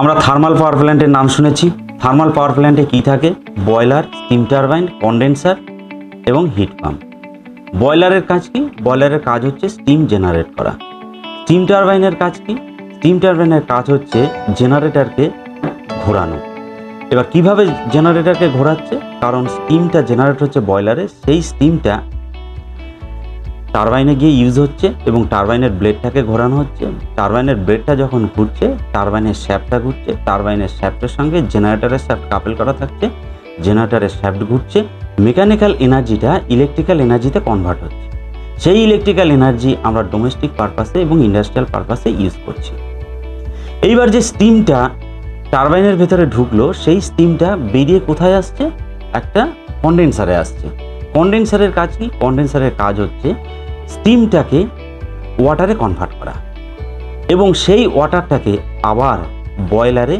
আমরা thermal power প্ল্যান্টের নাম শুনেছি। থার্মাল পাওয়ার প্ল্যান্টে কী থাকে? বয়লার স্টিম টারবাইন কন্ডেন্সার এবং হিট পাম্প বয়লারের কাজ কি? বয়লারের কাজ হচ্ছে স্টিম জেনারেট করা। স্টিম টারবাইনের কাজ কি? স্টিম টারবাইনের কাজ হচ্ছে জেনারেটারকে ঘোরানো। এবার কীভাবে জেনারেটরকে ঘোরাচ্ছে? কারণ স্টিমটা জেনারেট হচ্ছে বয়লারে সেই স্টিমটা টারবাইনে গিয়ে ইউজ হচ্ছে এবং টারবাইনের ব্লেডটাকে ঘোরানো হচ্ছে। টারবাইনের ব্লেডটা যখন ঘুরছে, টারবাইনের শ্যাফটটা ঘুরছে, টারবাইনের শ্যাফটের সঙ্গে জেনারেটারের শ্যাফট কাপেল করা থাকছে। জেনারেটারের শ্যাফট ঘুরছে মেকানিক্যাল এনার্জিটা ইলেকট্রিক্যাল এনার্জিতে কনভার্ট হচ্ছে। সেই ইলেকট্রিক্যাল এনার্জি আমরা ডোমেস্টিক পারপাসে এবং ইন্ডাস্ট্রিয়াল পারপাসে ইউজ করছি। এইবার যে স্টিমটা টারবাইনের ভেতরে ঢুকলো, সেই স্টিমটা বেরিয়ে কোথায় আসছে? একটা কন্ডেন্সারে আসছে। কন্ডেন্সারের কাজ কি? কন্ডেন্সারের কাজ হচ্ছে স্টিমটাকে ওয়াটারে কনভার্ট করা। এবং সেই ওয়াটারটাকে আবার বয়লারে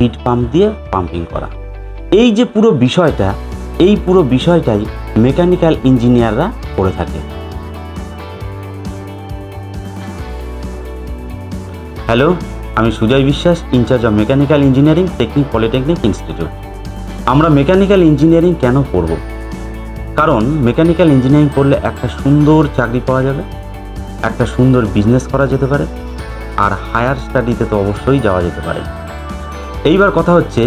হিট পাম্প দিয়ে পাম্পিং করা। এই যে পুরো বিষয়টা, এই পুরো বিষয়টাই মেকানিক্যাল ইঞ্জিনিয়াররা করে থাকে। হ্যালো আমি Sujoy Biswas incharge of mechanical engineering technique polytechnic institute আমরা মেকানিক্যাল ইঞ্জিনিয়ারিং কেন পড়ব কারণ মেকানিক্যাল ইঞ্জিনিয়ারিং পড়লে একটা সুন্দর চাকরি পাওয়া যাবে, একটা সুন্দর বিজনেস করা যেতে পারে, আর হায়ার স্টাডিতে তো অবশ্যই যাওয়া যেতে পারে। এইবার কথা হচ্ছে,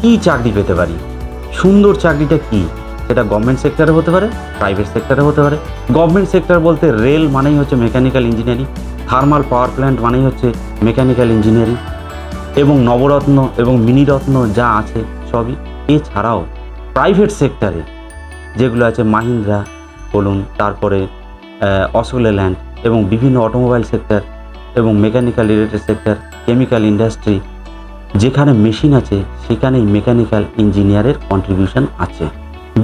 কি চাকরি পেতে পারি? সুন্দর চাকরিটা কি? সেটা গভর্নমেন্ট সেক্টরে হতে পারে প্রাইভেট সেক্টরে হতে পারে। গভর্নমেন্ট সেক্টর বলতে রেল মানেই হচ্ছে mechanical engineering thermal power plant মানেই হচ্ছে মেকানিক্যাল ইঞ্জিনিয়ারিং এবং নবরত্ন এবং মিনিরত্ন যা আছে সবই। এছাড়াও প্রাইভেট সেক্টরে যেগুলো আছে মাহিন্দ্রা বলুন, তারপরে অসোলেল্যান্ড এবং বিভিন্ন অটোমোবাইল সেক্টর এবং mechanical related sector, chemical industry, যেখানে মেশিন আছে, সেখানেই মেকানিক্যাল ইঞ্জিনিয়ারের কন্ট্রিবিউশন আছে।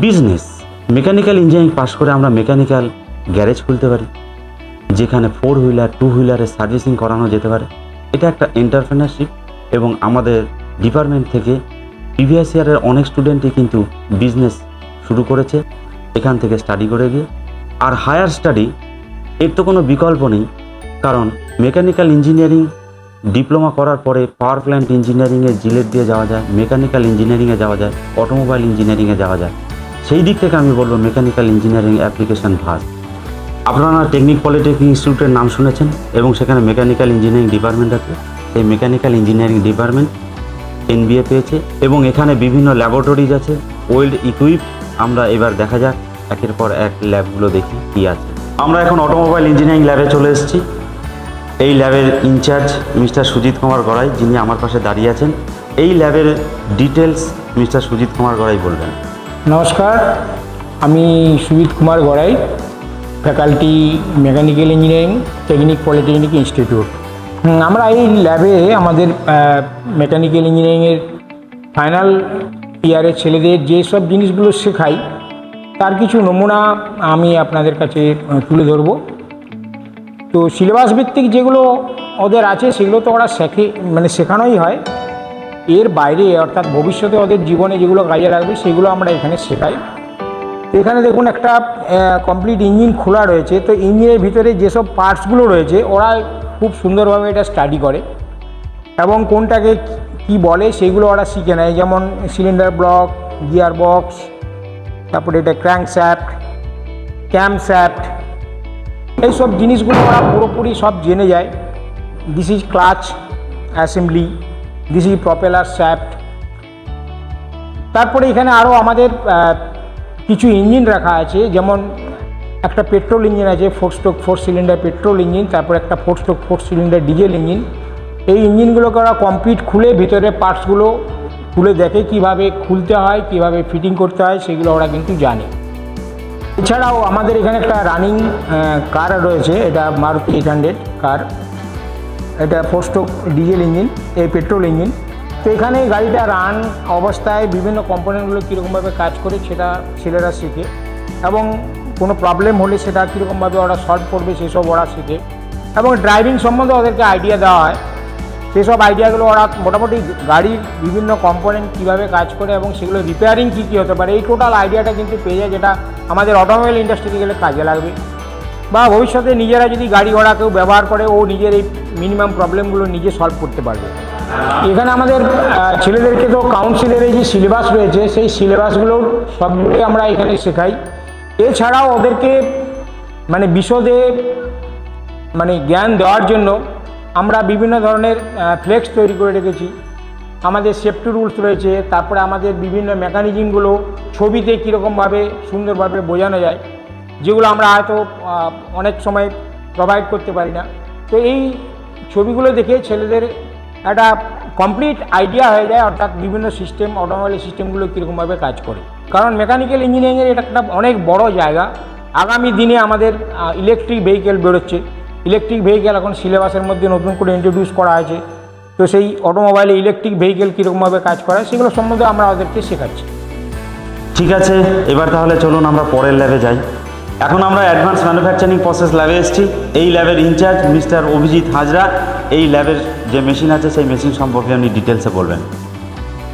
বিজনেস মেকানিক্যাল ইঞ্জিনিয়ারিং পাশ করে আমরা মেকানিক্যাল গ্যারেজ খুলতে পারি, যেখানে ফোর হুইলার টু হুইলারের সার্ভিসিং করানো যেতে পারে। এটা একটা এন্টারপ্রেনারশিপ এবং আমাদের ডিপার্টমেন্ট থেকে প্রিভিয়াস ইয়ারের অনেক স্টুডেন্টই কিন্তু বিজনেস শুরু করেছে, এখান থেকে স্টাডি করে গিয়ে। আর হায়ার স্টাডি এর তো কোনো বিকল্প নেই, কারণ মেকানিক্যাল ইঞ্জিনিয়ারিং ডিপ্লোমা করার পরে পাওয়ার প্ল্যান্ট ইঞ্জিনিয়ারিংয়ে জিলেট দিয়ে যাওয়া যায় মেকানিক্যাল ইঞ্জিনিয়ারিংয়ে যাওয়া যায় অটোমোবাইল ইঞ্জিনিয়ারিংয়ে যাওয়া যায়। সেই দিক থেকে আমি বলব মেকানিক্যাল ইঞ্জিনিয়ারিং অ্যাপ্লিকেশন ভাস্ট আপনারা টেকনিক পলিটেকনিক ইনস্টিটিউটের নাম শুনেছেন এবং সেখানে মেকানিক্যাল ইঞ্জিনিয়ারিং ডিপার্টমেন্ট আছে। সেই মেকানিক্যাল ইঞ্জিনিয়ারিং ডিপার্টমেন্ট এনবিএ পেয়েছে এবং এখানে বিভিন্ন ল্যাবরেটরিজ আছে ওয়েল্ড ইকুইপ আমরা এবার দেখা যাক, একের পর এক ল্যাবগুলো দেখি কি আছে। আমরা এখন অটোমোবাইল ইঞ্জিনিয়ারিং ল্যাবে চলে এসেছি। এই ল্যাবের ইনচার্জ মিস্টার সুজিত কুমার গড়াই, যিনি আমার পাশে দাঁড়িয়ে আছেন, এই ল্যাবের ডিটেলস মিস্টার সুজিত কুমার গড়াই বলবেন। নমস্কার, আমি Sujit Kumar Gorai, faculty mechanical engineering, technique polytechnic institute. আমরা এই ল্যাবে আমাদের মেকানিক্যাল ইঞ্জিনিয়ারিংয়ের ফাইনাল ইয়ারের ছেলেদের যেসব জিনিসগুলো শেখাই, তার কিছু নমুনা আমি আপনাদের কাছে তুলে ধরবো। তো সিলেবাস ভিত্তিক যেগুলো ওদের আছে, সেগুলো তো ওরা শেখে মানে শেখানোই হয়। এর বাইরে, অর্থাৎ ভবিষ্যতে ওদের জীবনে যেগুলো কাজে লাগবে, সেগুলো আমরা এখানে শেখাই। এখানে দেখুন একটা কমপ্লিট ইঞ্জিন খোলা রয়েছে। তো ইঞ্জিনের ভিতরে যেসব পার্টসগুলো রয়েছে, ওরা খুব সুন্দরভাবে এটা স্টাডি করে। এবং কোনটাকে কি বলে সেগুলো ওরা শিখে নেয়। যেমন সিলিন্ডার ব্লক গিয়ার বক্স তারপরে এটা ক্র্যাঙ্ক স্যাপ্ট ক্যাম্প স্যাপ্ট এইসব জিনিসগুলো ওরা পুরোপুরি সব জেনে যায়। This is clutch assembly this is propeller shaft তারপরে এখানে আরও আমাদের কিছু ইঞ্জিন রাখা আছে। যেমন একটা পেট্রোল ইঞ্জিন আছে four stroke four cylinder petrol engine তারপর একটা four stroke four cylinder diesel engine এই ইঞ্জিনগুলোকে ওরা কমপ্লিট খুলে ভিতরে পার্টসগুলো খুলে দেখে কীভাবে খুলতে হয়, কীভাবে ফিটিং করতে হয়, সেগুলো ওরা কিন্তু জানে। এছাড়াও আমাদের এখানে একটা রানিং কার রয়েছে, এটা মারুতি এইট হান্ড্রেড কার এটা স্ট্রোক ডিজেল ইঞ্জিন এই পেট্রোল ইঞ্জিন তো এখানে গাড়িটা রান অবস্থায় বিভিন্ন কম্পোনেন্টগুলো কীরকমভাবে কাজ করে সেটা ছেলেরা শেখে এবং কোনো প্রবলেম হলে সেটা কীরকমভাবে ওরা সলভ করবে সেসব ওরা শেখে। এবং ড্রাইভিং সম্বন্ধে ওদেরকে আইডিয়া দেওয়া হয়। সেসব আইডিয়াগুলো ওরা মোটামুটি গাড়ির বিভিন্ন কম্পোনেন্ট কীভাবে কাজ করে এবং সেগুলো রিপেয়ারিং কী কী হতে পারে, এই টোটাল আইডিয়াটা কিন্তু পেয়ে যায় যেটা আমাদের অটোমোবাইল ইন্ডাস্ট্রিতে গেলে কাজে লাগবে। বা ভবিষ্যতে নিজেরা যদি গাড়ি ঘোড়া কেউ ব্যবহার করে, ও নিজের এই মিনিমাম প্রবলেমগুলো নিজে সলভ করতে পারবে। এখানে আমাদের ছেলেদেরকে তো কাউন্সিলের এই যে সিলেবাস রয়েছে, সেই সিলেবাসগুলোর সবগুলোই আমরা এখানে শেখাই। এছাড়াও ওদেরকে মানে বিশদে মানে জ্ঞান দেওয়ার জন্য আমরা বিভিন্ন ধরনের ফ্লেক্স তৈরি করে রেখেছি। আমাদের সেফটি রুলস রয়েছে, তারপরে আমাদের বিভিন্ন মেকানিজমগুলো ছবিতে কীরকমভাবে সুন্দরভাবে বোঝানো যায়, যেগুলো আমরা হয়তো অনেক সময় প্রোভাইড করতে পারি না। তো এই ছবিগুলো দেখে ছেলেদের একটা কমপ্লিট আইডিয়া হয়ে যায়, অর্থাৎ বিভিন্ন সিস্টেম অটোমোবাইল সিস্টেমগুলো কীরকমভাবে কাজ করে। কারণ মেকানিক্যাল ইঞ্জিনিয়ারিংয়ের এটা একটা অনেক বড় জায়গা। আগামী দিনে আমাদের ইলেকট্রিক ভেহিকেল বেরোচ্ছে। ইলেকট্রিক ভেহিকেল এখন সিলেবাসের মধ্যে নতুন করে ইন্ট্রোডিউস করা হয়েছে। তো সেই অটোমোবাইলে ইলেকট্রিক ভেহিকেল কীরকমভাবে কাজ করে সেগুলো সম্বন্ধে আমরা ওদেরকে শেখাচ্ছি। ঠিক আছে এবার তাহলে চলুন আমরা পরের ল্যাবে যাই। এখন আমরা অ্যাডভান্স ম্যানুফ্যাকচারিং প্রসেস ল্যাবে এসেছি। এই ল্যাবের ইনচার্জ মিস্টার অভিজিৎ হাজরা এই ল্যাবের যে মেশিন আছে সেই মেশিন সম্পর্কে আপনি ডিটেলসে বলবেন।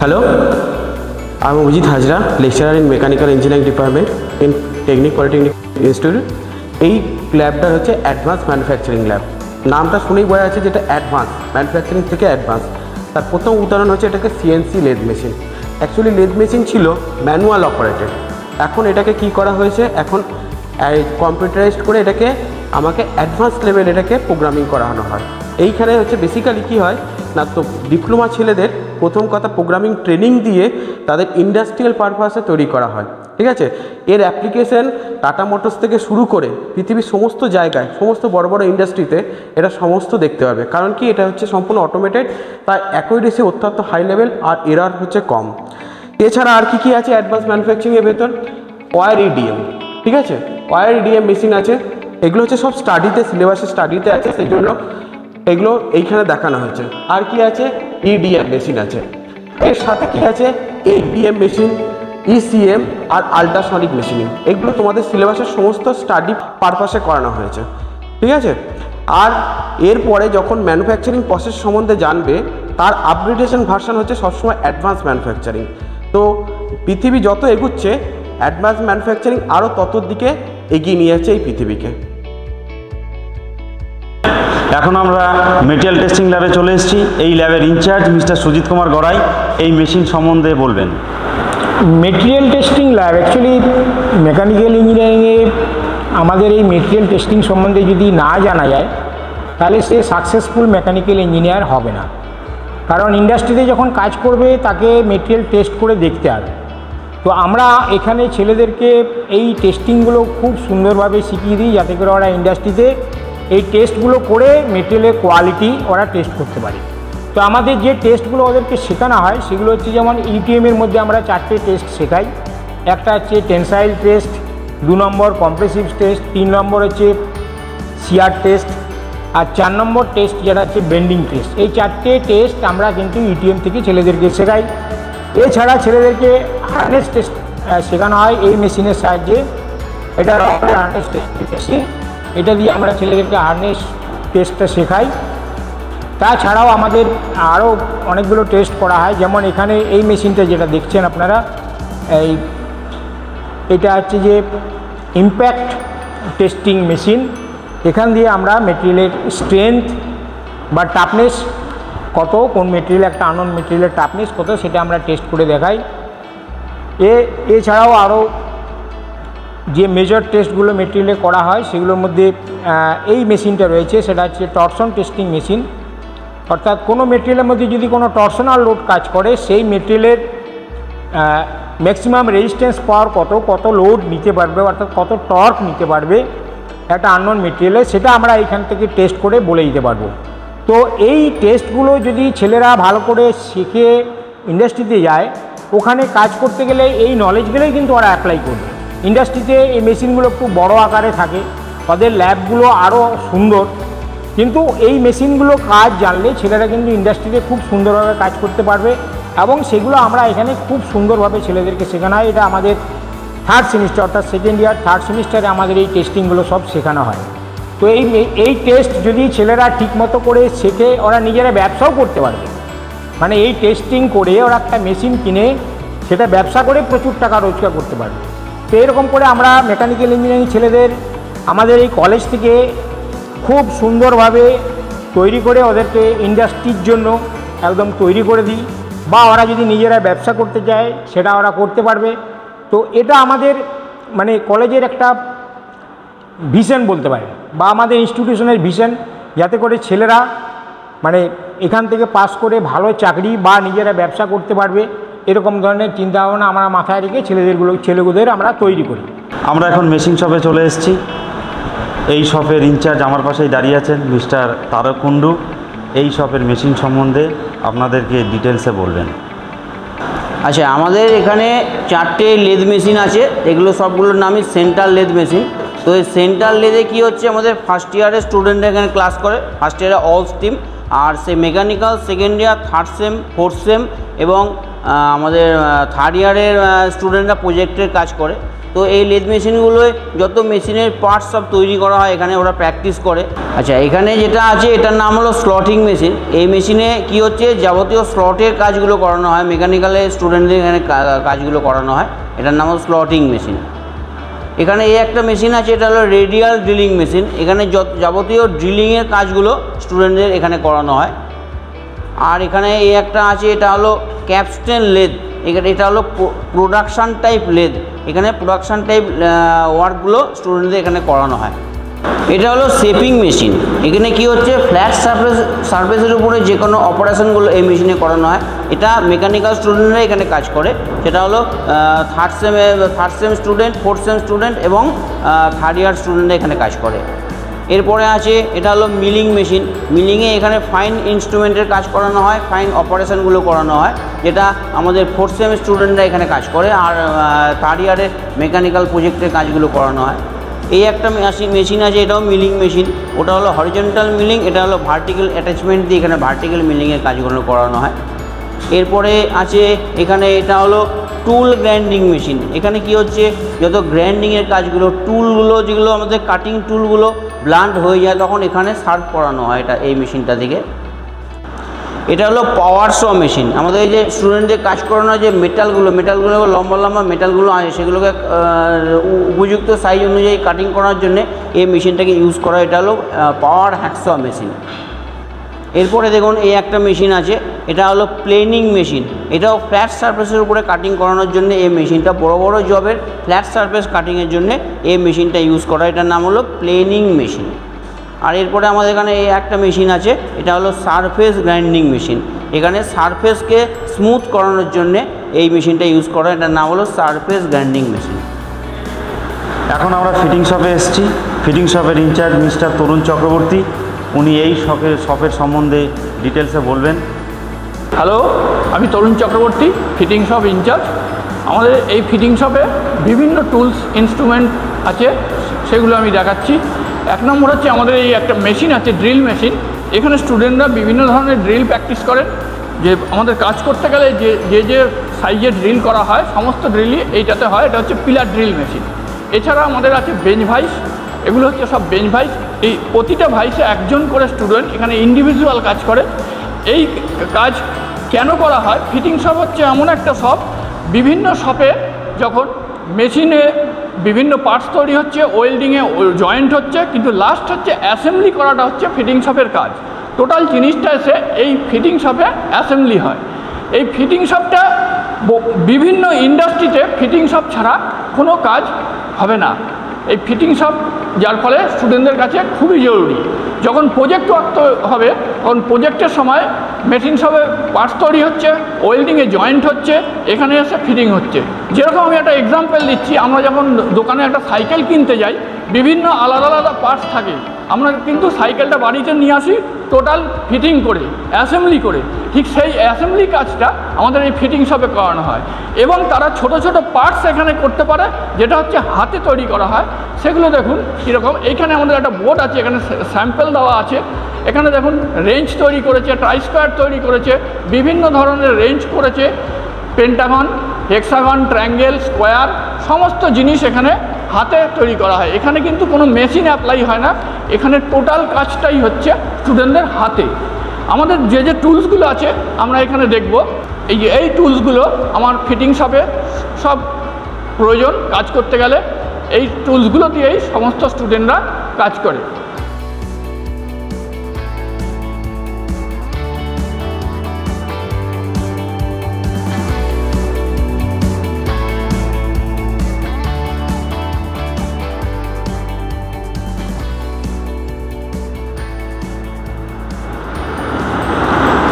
হ্যালো আমি Abhijit Hazra lecturer in mechanical engineering department in technique polytechnic institute এই ল্যাবটা হচ্ছে অ্যাডভান্স ম্যানুফ্যাকচারিং ল্যাব নামটা শুনেই বোঝা যাচ্ছে যেটা অ্যাডভান্স ম্যানুফ্যাকচারিং থেকে অ্যাডভান্স তার প্রথম উদাহরণ হচ্ছে এটাকে CNC lathe machine. Actually lathe machine ছিল ম্যানুয়াল অপারেটেড এখন এটাকে কি করা হয়েছে? এখন কম্পিউটারাইজড করে এটাকে আমাকে অ্যাডভান্স লেভেল এটাকে প্রোগ্রামিং করানো হয়। এইখানে হচ্ছে বেসিক্যালি কী হয়? না, তো ডিপ্লোমা ছেলেদের প্রথম কথা প্রোগ্রামিং ট্রেনিং দিয়ে তাদের ইন্ডাস্ট্রিয়াল পারপাসে তৈরি করা হয়, ঠিক আছে? এর অ্যাপ্লিকেশন টাটা মোটরস থেকে শুরু করে পৃথিবীর সমস্ত জায়গায়, সমস্ত বড় বড় ইন্ডাস্ট্রিতে এটা সমস্ত দেখতে পাবে। কারণ কি? এটা হচ্ছে সম্পূর্ণ অটোমেটেড তাই অ্যাকুইরেসি অত্যন্ত হাই লেভেল আর এরার হচ্ছে কম। এছাড়া আর কি কি আছে অ্যাডভান্স ম্যানুফ্যাকচারিংয়ের ভেতর? ওয়ার ইডিএম ঠিক আছে? ওয়ার ইডিএম মেশিন আছে, এগুলো হচ্ছে সব স্টাডিতে সিলেবাসে স্টাডিতে আছে সেই জন্য এগুলো এইখানে দেখানো হয়েছে। আর কি আছে? ইডিএম মেশিন আছে। এর সাথে কি আছে? এডিএম মেশিন ইসিএম আর আল্ট্রাসনিক মেশিনিং এগুলো তোমাদের সিলেবাসের সমস্ত স্টাডি পারপাসে করানো হয়েছে। ঠিক আছে? আর এরপরে যখন ম্যানুফ্যাকচারিং প্রসেস সম্বন্ধে জানবে, তার আপগ্রেডেশন ভার্সন হচ্ছে সবসময় অ্যাডভান্স ম্যানুফ্যাকচারিং তো পৃথিবী যত এগুচ্ছে অ্যাডভান্স ম্যানুফ্যাকচারিং আরও ততর দিকে এগিয়ে নিয়ে যাচ্ছে এই পৃথিবীকে। এখন আমরা মেটেরিয়াল টেস্টিং ল্যাবে চলে এসেছি। এই ল্যাবের ইনচার্জ মিস্টার সুজিত কুমার গড়াই এই মেশিন সম্বন্ধে বলবেন। Material testing lab actually mechanical ইঞ্জিনিয়ারিংয়ে আমাদের এই মেটেরিয়াল টেস্টিং সম্বন্ধে যদি না জানা যায়, তাহলে সে সাকসেসফুল মেকানিক্যাল ইঞ্জিনিয়ার হবে না। কারণ ইন্ডাস্ট্রিতে যখন কাজ করবে, তাকে মেটেরিয়াল টেস্ট করে দেখতে হবে। তো আমরা এখানে ছেলেদেরকে এই টেস্টিংগুলো খুব সুন্দরভাবে শিখিয়ে দিই, যাতে করে ওরা ইন্ডাস্ট্রিতে এই টেস্টগুলো করে মেটেরিয়ালের কোয়ালিটি ওরা টেস্ট করতে পারে। তো আমাদের যে টেস্টগুলো ওদেরকে শেখানো হয়, সেগুলো হচ্ছে যেমন ইটিএমের মধ্যে আমরা চারটে টেস্ট শেখাই। একটা হচ্ছে টেনসাইল টেস্ট দু নম্বর কম্প্রেসিভ টেস্ট তিন নম্বর হচ্ছে সিআর টেস্ট আর চার নম্বর টেস্ট যেটা হচ্ছে বেন্ডিং টেস্ট এই চারটে টেস্ট আমরা কিন্তু ইটিএম থেকে ছেলেদেরকে শেখাই। এছাড়া ছেলেদেরকে হার্নেস টেস্ট শেখানো হয় এই মেশিনের সাহায্যে। এটা হার্নেস টেস্ট এটা দিয়ে আমরা ছেলেদেরকে হার্নেস টেস্টটা শেখাই। তাছাড়াও আমাদের আরও অনেকগুলো টেস্ট করা হয়। যেমন এখানে এই মেশিনটা যেটা দেখছেন আপনারা, এই এটা হচ্ছে যে ইম্প্যাক্ট টেস্টিং মেশিন এখান দিয়ে আমরা মেটেরিয়ালের স্ট্রেংথ বা টাফনেস কত, কোন মেটেরিয়াল একটা আনন মেটেরিয়ালের টাফনেস কত, সেটা আমরা টেস্ট করে দেখাই। এ, এছাড়াও আরও যে মেজর টেস্টগুলো মেটেরিয়ালে করা হয়, সেগুলোর মধ্যে এই মেশিনটা রয়েছে, সেটা হচ্ছে টর্সন টেস্টিং মেশিন অর্থাৎ কোনো মেটেরিয়ালের মধ্যে যদি কোনো টর্সনাল লোড কাজ করে, সেই মেটেরিয়ালের ম্যাক্সিমাম রেজিস্ট্যান্স পাওয়ার কত কত লোড নিতে পারবে, অর্থাৎ কত টর্ক নিতে পারবে, একটা আননোন মেটেরিয়ালে সেটা আমরা এখান থেকে টেস্ট করে বলে দিতে পারব। তো এই টেস্টগুলো যদি ছেলেরা ভালো করে শিখে ইন্ডাস্ট্রিতে যায়, ওখানে কাজ করতে গেলে এই নলেজগুলোই কিন্তু ওরা অ্যাপ্লাই করবে। ইন্ডাস্ট্রিতে এই মেশিনগুলো একটু বড় আকারে থাকে, তাদের ল্যাবগুলো আরও সুন্দর। কিন্তু এই মেশিনগুলো কাজ জানলে ছেলেরা কিন্তু ইন্ডাস্ট্রিতে খুব সুন্দরভাবে কাজ করতে পারবে এবং সেগুলো আমরা এখানে খুব সুন্দরভাবে ছেলেদেরকে শেখানো হয়। এটা আমাদের থার্ড সেমিস্টার অর্থাৎ সেকেন্ড ইয়ার থার্ড সেমিস্টারে আমাদের এই টেস্টিংগুলো সব শেখানো হয়। তো এই এই টেস্ট যদি ছেলেরা ঠিকমতো করে শেখে, ওরা নিজেরা ব্যবসাও করতে পারবে। মানে এই টেস্টিং করে ওরা একটা মেশিন কিনে, সেটা ব্যবসা করে প্রচুর টাকা রোজগার করতে পারবে। তো এরকম করে আমরা মেকানিক্যাল ইঞ্জিনিয়ারিং ছেলেদের আমাদের এই কলেজ থেকে খুব সুন্দরভাবে তৈরি করে ওদেরকে ইন্ডাস্ট্রির জন্য একদম তৈরি করে দিই। বা ওরা যদি নিজেরা ব্যবসা করতে চায়, সেটা ওরা করতে পারবে। তো এটা আমাদের মানে কলেজের একটা ভিশন বলতে পারে বা আমাদের ইনস্টিটিউশনের ভিশন যাতে করে ছেলেরা মানে এখান থেকে পাস করে ভালো চাকরি বা নিজেরা ব্যবসা করতে পারবে। এরকম ধরনের চিন্তাভাবনা আমরা মাথায় রেখে ছেলেদেরগুলো ছেলেগুলোদের আমরা তৈরি করি। আমরা এখন মেশিন শপে চলে এসেছি। এই শপের ইনচার্জ আমার পাশেই দাঁড়িয়ে আছেন মিস্টার তারক কুণ্ডু। এই শপের মেশিন সম্বন্ধে আপনাদেরকে ডিটেলসে বলবেন। আচ্ছা আমাদের এখানে চারটে লেদ মেশিন আছে। এগুলো সবগুলোর নামই সেন্ট্রাল লেদ মেশিন। তো এই সেন্ট্রাল লেদে কী হচ্ছে? আমাদের ফার্স্ট ইয়ারের স্টুডেন্টরা এখানে ক্লাস করে। ফার্স্ট ইয়ারে অল স্ট্রিম আর সে mechanical second year third sem fourth sem এবং আমাদের থার্ড ইয়ারের স্টুডেন্টরা প্রজেক্টের কাজ করে। তো এই লেদ মেশিনগুলোয় যত মেশিনের পার্টস সব তৈরি করা হয়, এখানে ওরা প্র্যাকটিস করে। আচ্ছা এখানে যেটা আছে, এটার নাম হলো স্লটিং মেশিন এই মেশিনে কি হচ্ছে, যাবতীয় স্লটের কাজগুলো করানো হয় মেকানিক্যালের স্টুডেন্টদের এখানে কাজগুলো করানো হয়। এটার নাম হলো স্লটিং মেশিন এখানে এই একটা মেশিন আছে, এটা হলো রেডিয়াল ড্রিলিং মেশিন এখানে যাবতীয় ড্রিলিংয়ের কাজগুলো স্টুডেন্টদের এখানে করানো হয়। আর এখানে এই একটা আছে, এটা হলো ক্যাপস্টেন লেদ এখানে এটা হলো প্রোডাকশান টাইপ লেদ এখানে প্রোডাকশান টাইপ ওয়ার্কগুলো স্টুডেন্টদের এখানে করানো হয়। এটা হলো শেপিং মেশিন এখানে কি হচ্ছে? ফ্ল্যাট সারফেস সারফেসের উপরে যে কোনো অপারেশনগুলো এই মেশিনে করানো হয়। এটা মেকানিক্যাল স্টুডেন্টরা এখানে কাজ করে। সেটা হলো third sem third sem student fourth sem student এবং থার্ড ইয়ার স্টুডেন্টরা এখানে কাজ করে। এরপরে আছে, এটা হলো মিলিং মেশিন মিলিংয়ে এখানে ফাইন ইনস্ট্রুমেন্টের কাজ করানো হয় ফাইন অপারেশনগুলো করানো হয়, যেটা আমাদের ফোর্থ সেম স্টুডেন্টরা এখানে কাজ করে। আর থার্ড ইয়ারে মেকানিক্যাল প্রজেক্টের কাজগুলো করানো হয়। এই একটা মেশিন আছে, এটাও মিলিং মেশিন ওটা হলো হরিজেন্টাল মিলিং এটা হলো ভার্টিক্যাল অ্যাটাচমেন্ট দিয়ে এখানে ভার্টিক্যাল মিলিংয়ের কাজগুলো করানো হয়। এরপরে আছে, এখানে এটা হলো টুল গ্র্যান্ডিং মেশিন এখানে কি হচ্ছে, যত গ্র্যান্ডিংয়ের কাজগুলো টুলগুলো যেগুলো আমাদের কাটিং টুলগুলো ব্লান্ট হয়ে যায়, তখন এখানে সার্ভ করানো হয় এটা, এই মেশিনটা থেকে। এটা হলো পাওয়ার শ মেশিন আমাদের এই যে স্টুডেন্টদের কাজ করানো যে মেটালগুলো মেটালগুলো লম্বা লম্বা মেটালগুলো আছে সেগুলোকে উপযুক্ত সাইজ অনুযায়ী কাটিং করার জন্য এই মেশিনটাকে ইউজ করা এটা হলো পাওয়ার হ্যাকস মেশিন এরপরে দেখুন, এই একটা মেশিন আছে, এটা হলো প্লেনিং মেশিন এটাও ফ্ল্যাট সারফেসের উপরে কাটিং করানোর জন্য এই মেশিনটা বড় বড় জবের ফ্ল্যাট সারফেস কাটিংয়ের জন্য এই মেশিনটা ইউজ করা এটার নাম হলো প্লেনিং মেশিন আর এরপরে আমাদের এখানে এই একটা মেশিন আছে এটা হলো সারফেস গ্রাইন্ডিং মেশিন। এখানে সারফেসকে স্মুথ করানোর জন্য এই মেশিনটা ইউজ করা এটার নাম হলো সারফেস গ্রাইন্ডিং মেশিন। এখন আমরা ফিটিং শপে এসেছি। ফিটিং শপের ইনচার্জ মিস্টার তরুণ চক্রবর্তী উনি এই শপের শপের সম্বন্ধে ডিটেলসে বলবেন। হ্যালো আমি Tarun Chakraborty fitting shop incharge. আমাদের এই ফিটিং শপে বিভিন্ন টুলস ইনস্ট্রুমেন্ট আছে সেগুলো আমি দেখাচ্ছি। এক নম্বর হচ্ছে আমাদের এই একটা মেশিন আছে, ড্রিল মেশিন। এখানে স্টুডেন্টরা বিভিন্ন ধরনের ড্রিল প্র্যাকটিস করেন। যে আমাদের কাজ করতে গেলে যে যে যে সাইজে ড্রিল করা হয়, সমস্ত ড্রিলই এইটাতে হয়। এটা হচ্ছে পিলার ড্রিল মেশিন। এছাড়া আমাদের আছে বেঞ্চ ভাইস। এগুলো হচ্ছে সব বেঞ্চ ভাইস। এই প্রতিটা ভাইসে একজন করে স্টুডেন্ট এখানে ইন্ডিভিজুয়াল কাজ করে। এই কাজ কেন করা হয়? ফিটিং শপ হচ্ছে এমন একটা শপ বিভিন্ন শপে যখন মেশিনে বিভিন্ন পার্টস তৈরি হচ্ছে ওয়েল্ডিংয়ে জয়েন্ট হচ্ছে, কিন্তু লাস্ট হচ্ছে অ্যাসেম্বলি করাটা হচ্ছে ফিটিং শপের কাজ। টোটাল জিনিসটা এসে এই ফিটিং শপে অ্যাসেম্বলি হয়। এই ফিটিং শপটা বিভিন্ন ইন্ডাস্ট্রিতে ফিটিং শপ ছাড়া কোনো কাজ হবে না। এই ফিটিং শপ যার ফলে স্টুডেন্টদের কাছে খুবই জরুরি। যখন প্রজেক্ট ওয়ার্ক হবে, তখন প্রজেক্টের সময় মেশিন শপে পার্টস তৈরি হচ্ছে ওয়েল্ডিংয়ে জয়েন্ট হচ্ছে, এখানে এসে ফিটিং হচ্ছে। যেরকম আমি একটা এক্সাম্পল দিচ্ছি, আমরা যখন দোকানে একটা সাইকেল কিনতে যাই, বিভিন্ন আলাদা আলাদা পার্টস থাকে। আমরা কিন্তু সাইকেলটা বাড়িতে নিয়ে আসি টোটাল ফিটিং করে অ্যাসেম্বলি করে। ঠিক সেই অ্যাসেম্বলি কাজটা আমাদের এই ফিটিং শপে করানো হয়। এবং তারা ছোট ছোট পার্টস এখানে করতে পারে, যেটা হচ্ছে হাতে তৈরি করা হয়। সেগুলো দেখুন কীরকম। এইখানে আমাদের একটা বোর্ড আছে, এখানে স্যাম্পেল দেওয়া আছে। এখানে দেখুন, রেঞ্জ তৈরি করেছে ট্রাই স্কোয়ার তৈরি করেছে, বিভিন্ন ধরনের রেঞ্জ করেছে পেন্টাগন হেক্সাগন ট্রায়াঙ্গেল স্কোয়ার সমস্ত জিনিস এখানে হাতে তৈরি করা হয়। এখানে কিন্তু কোনো মেশিন অ্যাপ্লাই হয় না। এখানে টোটাল কাজটাই হচ্ছে স্টুডেন্টদের হাতে। আমাদের যে যে টুলসগুলো আছে, আমরা এখানে দেখব। এই যে এই টুলসগুলো আমার ফিটিং শপে সব প্রয়োজন কাজ করতে গেলে। এই টুলসগুলো দিয়েই সমস্ত স্টুডেন্টরা কাজ করে।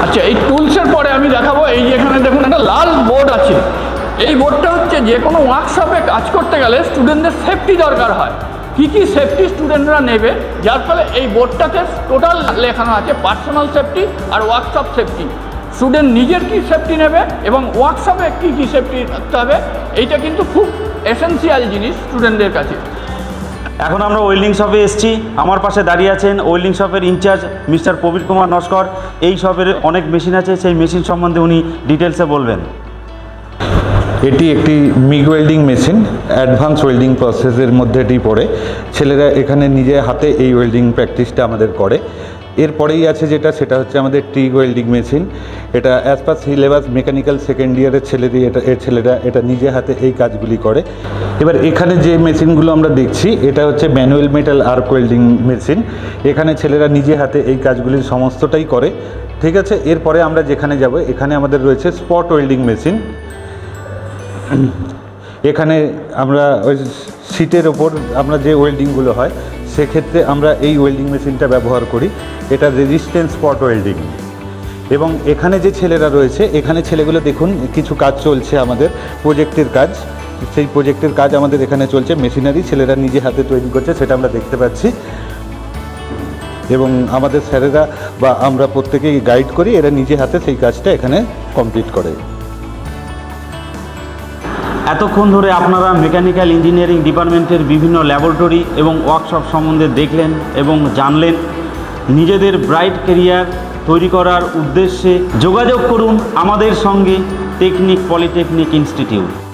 আচ্ছা এই টুলসের পরে আমি দেখাবো, এই যে এখানে দেখুন একটা লাল বোর্ড আছে। এই বোর্ডটা হচ্ছে যে কোনো ওয়ার্কশপে কাজ করতে গেলে স্টুডেন্টদের সেফটি দরকার হয়। কি কি সেফটি স্টুডেন্টরা নেবে? যার ফলে এই বোর্ডটাতে টোটাল লেখানো আছে পার্সোনাল সেফটি আর ওয়ার্কশপ সেফটি স্টুডেন্ট নিজের কি সেফটি নেবে এবং ওয়ার্কশপে কী কী সেফটি রাখতে হবে? এইটা কিন্তু খুব এসেন্সিয়াল জিনিস স্টুডেন্টদের কাছে। এখন আমরা ওয়েল্ডিং শপে এসেছি। আমার পাশে দাঁড়িয়ে আছেন ওয়েল্ডিং শপের ইনচার্জ মিস্টার প্রবীর কুমার নস্কর। এই শপের অনেক মেশিন আছে, সেই মেশিন সম্বন্ধে উনি ডিটেলসে বলবেন। এটি একটি MIG welding machine, advance welding প্রসেসের মধ্যে এটি পড়ে। ছেলেরা এখানে নিজে হাতে এই ওয়েল্ডিং প্র্যাকটিসটা আমাদের করে। এরপরেই আছে যেটা, সেটা হচ্ছে আমাদের টিগ ওয়েল্ডিং মেশিন। এটা as per syllabus mechanical second ইয়ারের ছেলেদের এটা, এর ছেলেরা এটা নিজে হাতে এই কাজগুলি করে। এবার এখানে যে মেশিনগুলো আমরা দেখছি, এটা হচ্ছে manual metal arc welding machine. এখানে ছেলেরা নিজে হাতে এই কাজগুলির সমস্তটাই করে, ঠিক আছে? এরপরে আমরা যেখানে যাব, এখানে আমাদের রয়েছে স্পট ওয়েল্ডিং মেশিন এখানে আমরা ওই সিটের ওপর আমরা যে ওয়েল্ডিংগুলো হয় সেক্ষেত্রে আমরা এই ওয়েল্ডিং মেশিনটা ব্যবহার করি। এটা রেজিস্ট্যান্স স্পট ওয়েল্ডিং এবং এখানে যে ছেলেরা রয়েছে, এখানে ছেলেগুলো দেখুন, কিছু কাজ চলছে আমাদের প্রজেক্টের কাজ। সেই প্রজেক্টের কাজ আমাদের এখানে চলছে মেশিনারি ছেলেরা নিজে হাতে তৈরি করছে, সেটা আমরা দেখতে পাচ্ছি। এবং আমাদের স্যারেরা বা আমরা প্রত্যেকেই গাইড করি, এরা নিজে হাতে সেই কাজটা এখানে কমপ্লিট করে। এতক্ষণ ধরে আপনারা মেকানিক্যাল ইঞ্জিনিয়ারিং ডিপার্টমেন্টের বিভিন্ন ল্যাবরেটরি এবং ওয়ার্কশপ সম্বন্ধে দেখলেন এবং জানলেন। নিজেদের ব্রাইট কেরিয়ার তৈরি করার উদ্দেশ্যে যোগাযোগ করুন আমাদের সঙ্গে টেকনিক পলিটেকনিক ইনস্টিটিউট।